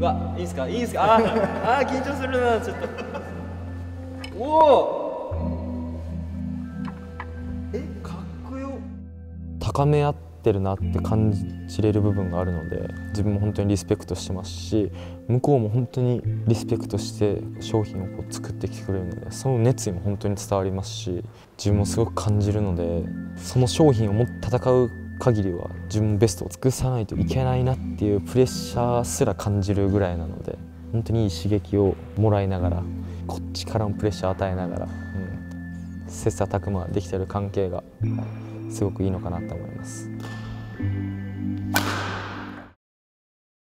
わいいんすか？いいんすか？ああ緊張するなちょっと。おお。えかっこよ。高め合ってるなって感じれる部分があるので自分も本当にリスペクトしてますし向こうも本当にリスペクトして商品をこう作ってきてくれるのでその熱意も本当に伝わりますし自分もすごく感じるのでその商品をもっと戦う限りは自分ベストを尽くさないといけないなっていうプレッシャーすら感じるぐらいなので本当にいい刺激をもらいながらこっちからもプレッシャーを与えながら、うん、切磋琢磨できてる関係がすごくいいのかなと思います。